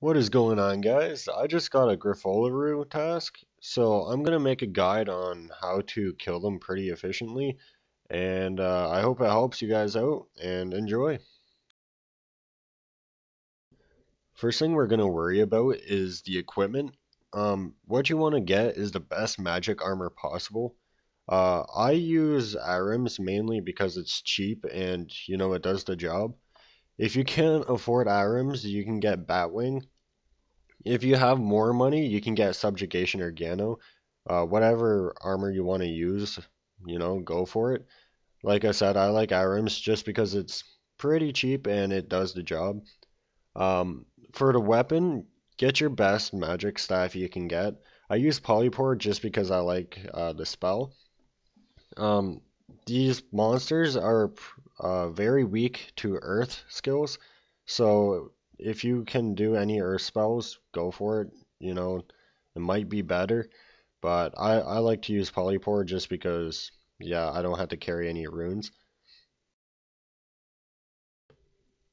What is going on guys? I just got a Grifolaroo task, so I'm going to make a guide on how to kill them pretty efficiently, and uh, I hope it helps you guys out, and enjoy! First thing we're going to worry about is the equipment. Um, what you want to get is the best magic armor possible. Uh, I use Ahrim's mainly because it's cheap and, you know, it does the job. If you can't afford Ahrim's, you can get Batwing. If you have more money, you can get Subjugation or Gano. Uh, whatever armor you want to use, you know, go for it. Like I said, I like Ahrim's just because it's pretty cheap and it does the job. Um, for the weapon, get your best magic staff you can get. I use Polypore just because I like uh, the spell. Um, these monsters are uh, very weak to earth skills. So if you can do any earth spells, go for it. You know, it might be better. But I, I like to use Polypore just because, yeah, I don't have to carry any runes.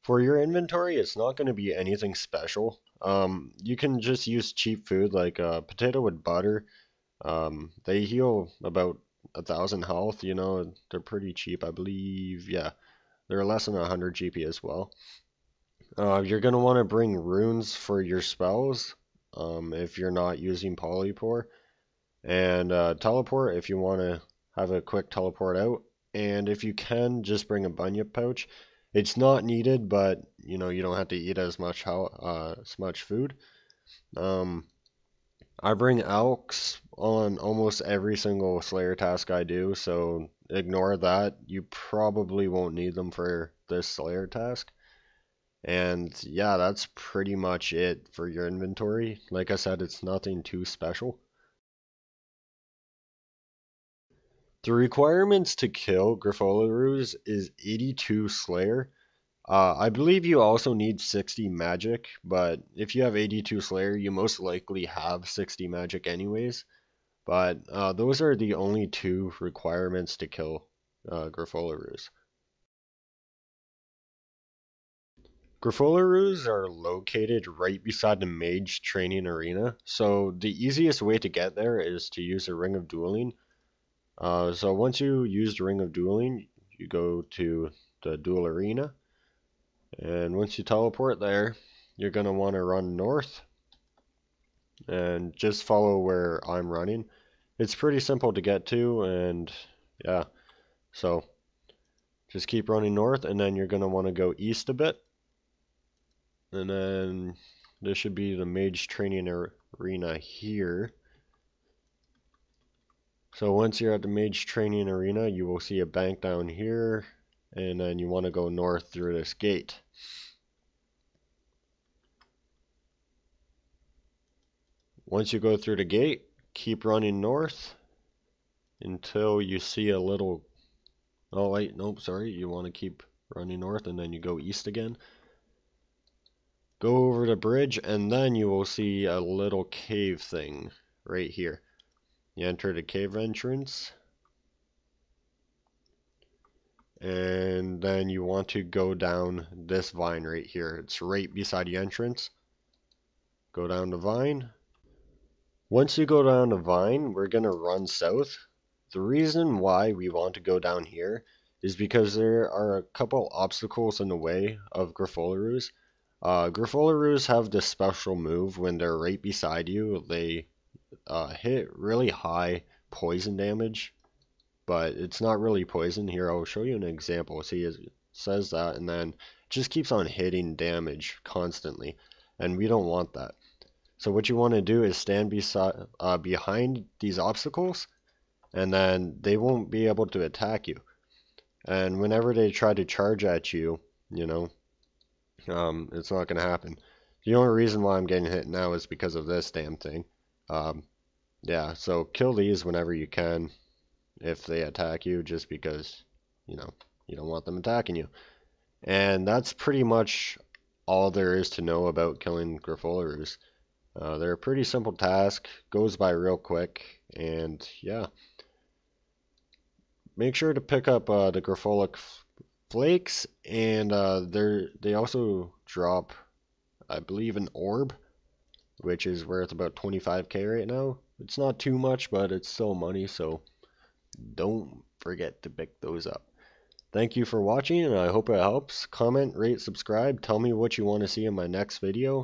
For your inventory, it's not going to be anything special. Um, you can just use cheap food like uh, potato with butter. Um, they heal about a thousand health, you know, they're pretty cheap, I believe. Yeah, they're less than 100 GP as well. Uh, you're going to want to bring runes for your spells um, if you're not using Polypore. And uh, teleport if you want to have a quick teleport out. And if you can, just bring a bunyip pouch. It's not needed, but you know you don't have to eat as much how uh, as much food. Um, I bring elks on almost every single Slayer task I do, so ignore that. You probably won't need them for this Slayer task. And yeah, that's pretty much it for your inventory. Like I said, it's nothing too special. The requirements to kill Grifolaroos is 82 Slayer, uh, I believe you also need 60 magic, but if you have 82 Slayer, you most likely have 60 magic anyways. But uh, those are the only two requirements to kill uh. Grifolaroos are located right beside the Mage Training Arena, so the easiest way to get there is to use a Ring of Dueling. Uh, so once you use the Ring of Dueling, you go to the Duel Arena and once you teleport there, you're going to want to run north and just follow where I'm running. It's pretty simple to get to and yeah, so just keep running north and then you're going to want to go east a bit. And then this should be the mage training arena here. So once you're at the mage training arena, you will see a bank down here and then you want to go north through this gate. Once you go through the gate, keep running north until you see a little, oh wait, nope, sorry, you want to keep running north and then you go east again. Go over the bridge and then you will see a little cave thing right here. You enter the cave entrance and then you want to go down this vine right here. It's right beside the entrance. Go down the vine. Once you go down the vine, we're going to run south. The reason why we want to go down here is because there are a couple obstacles in the way of Grifolaroos. Uh, Grifolaroos have this special move when they're right beside you. They uh, hit really high poison damage but it's not really poison. Here, I'll show you an example. See, it says that, and then just keeps on hitting damage constantly, and we don't want that. So what you want to do is stand beside, uh, behind these obstacles, and then they won't be able to attack you. And whenever they try to charge at you, you know, um, it's not going to happen. The only reason why I'm getting hit now is because of this damn thing. Um, yeah, so kill these whenever you can if they attack you just because, you know, you don't want them attacking you. And that's pretty much all there is to know about killing Grifolaroos. Uh, they're a pretty simple task, goes by real quick, and yeah. Make sure to pick up uh, the Grifolic flakes, and uh, they also drop I believe, an orb, which is worth about 25k right now. It's not too much, but it's still money, so don't forget to pick those up. Thank you for watching, and I hope it helps. Comment, rate, subscribe, tell me what you want to see in my next video,